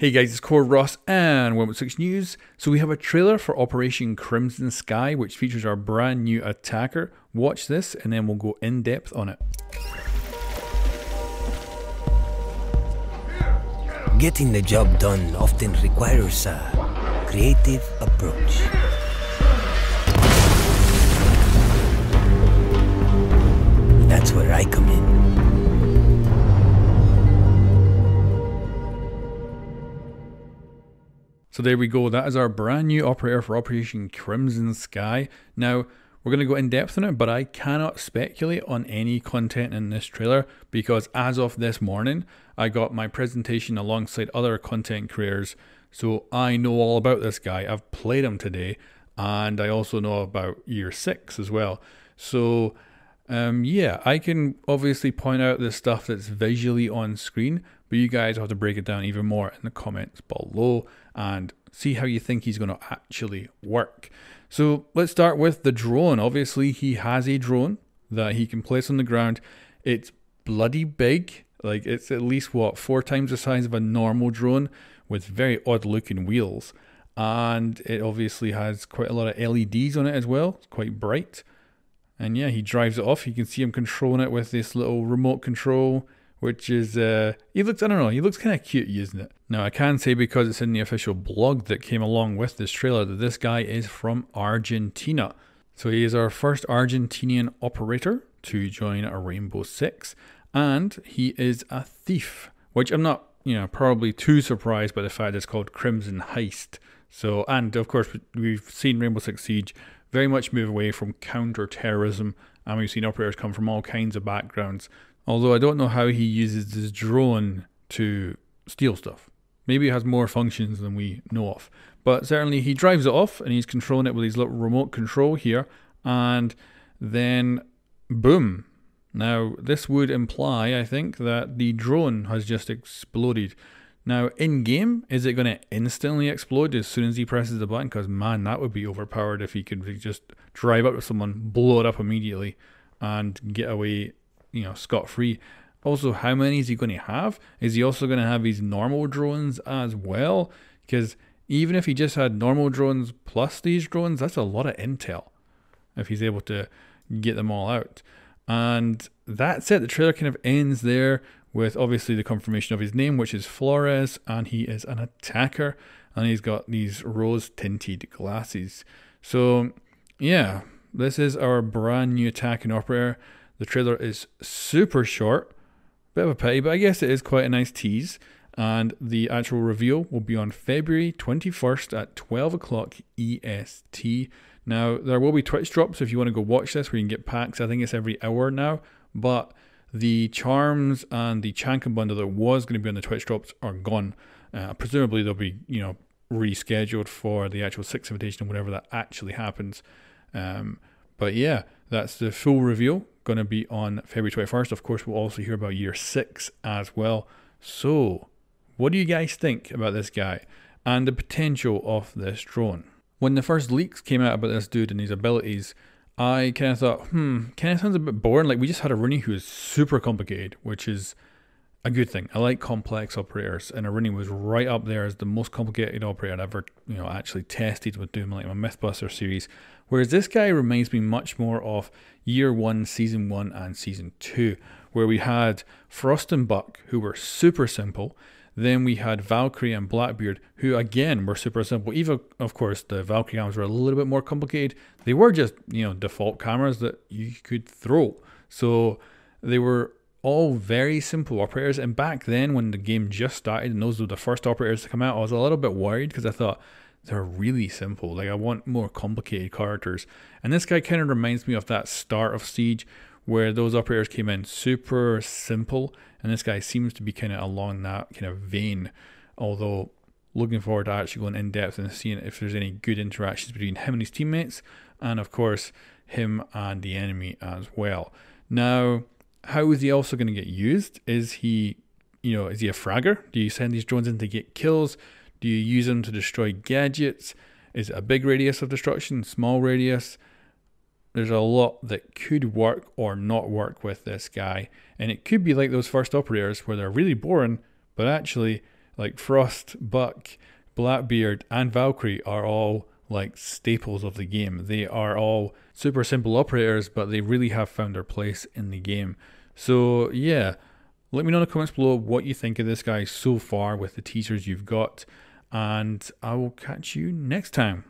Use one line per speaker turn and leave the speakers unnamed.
Hey guys, it's Core Ross and 116 News. So we have a trailer for Operation Crimson Heist, which features our brand new attacker. Watch this and then we'll go in depth on it.
Getting the job done often requires a creative approach.
So there we go. That is our brand new operator for Operation Crimson Heist. Now, we're going to go in depth on it, but I cannot speculate on any content in this trailer because as of this morning, I got my presentation alongside other content creators. So I know all about this guy. I've played him today, and I also know about Year 6 as well. So, um, yeah, I can obviously point out the stuff that's visually on screen, but you guys have to break it down even more in the comments below and see how you think he's going to actually work. So let's start with the drone. Obviously, he has a drone that he can place on the ground. It's bloody big. Like it's at least what four times the size of a normal drone with very odd looking wheels. And it obviously has quite a lot of LEDs on it as well. It's quite bright. And yeah, he drives it off. You can see him controlling it with this little remote control which is uh, he looks I don't know he looks kind of cute using it. Now I can say because it's in the official blog that came along with this trailer that this guy is from Argentina. So he is our first Argentinian operator to join a Rainbow Six, and he is a thief, which I'm not you know probably too surprised by the fact it's called Crimson Heist. So and of course we've seen Rainbow Six Siege very much move away from counter-terrorism, and we've seen operators come from all kinds of backgrounds. Although I don't know how he uses his drone to steal stuff. Maybe it has more functions than we know of. But certainly he drives it off and he's controlling it with his little remote control here. And then, boom. Now, this would imply, I think, that the drone has just exploded. Now, in game, is it going to instantly explode as soon as he presses the button? Because, man, that would be overpowered if he could just drive up to someone, blow it up immediately, and get away you know scot free. Also, how many is he going to have? Is he also going to have these normal drones as well? Because even if he just had normal drones plus these drones, that's a lot of intel if he's able to get them all out. And that's it. The trailer kind of ends there with obviously the confirmation of his name, which is Flores, and he is an attacker, and he's got these rose tinted glasses. So, yeah, this is our brand new attacking operator. The trailer is super short, bit of a pity, but I guess it is quite a nice tease. And the actual reveal will be on February 21st at 12 o'clock EST. Now, there will be Twitch drops if you want to go watch this, where you can get packs. I think it's every hour now. But the charms and the Chankin bundle that was going to be on the Twitch drops are gone. Uh, presumably, they'll be, you know, rescheduled for the actual six invitation, whenever that actually happens. Um, but yeah, that's the full reveal going to be on February 21st. Of course, we'll also hear about year six as well. So, what do you guys think about this guy and the potential of this drone? When the first leaks came out about this dude and his abilities, I kind of thought, hmm, kind of sounds a bit boring. Like we just had Aruni who is super complicated, which is a good thing. I like complex operators, and Aruni was right up there as the most complicated operator I'd ever, you know, actually tested with doing like my MythBuster series. Whereas this guy reminds me much more of Year One, Season One, and Season Two, where we had Frost and Buck, who were super simple. Then we had Valkyrie and Blackbeard, who again were super simple. Even, of course, the Valkyrie cameras were a little bit more complicated. They were just, you know, default cameras that you could throw. So they were all very simple operators. And back then, when the game just started and those were the first operators to come out, I was a little bit worried because I thought they're really simple. Like, I want more complicated characters. And this guy kind of reminds me of that start of Siege where those operators came in super simple. And this guy seems to be kind of along that kind of vein. Although, looking forward to actually going in depth and seeing if there's any good interactions between him and his teammates. And of course, him and the enemy as well. Now, how is he also going to get used? Is he, you know, is he a fragger? Do you send these drones in to get kills? Do you use them to destroy gadgets? Is it a big radius of destruction, small radius? There's a lot that could work or not work with this guy. And it could be like those first operators where they're really boring, but actually Like Frost, Buck, Blackbeard, and Valkyrie are all like staples of the game. They are all super simple operators, but they really have found their place in the game. So, yeah, let me know in the comments below what you think of this guy so far with the teasers you've got, and I will catch you next time.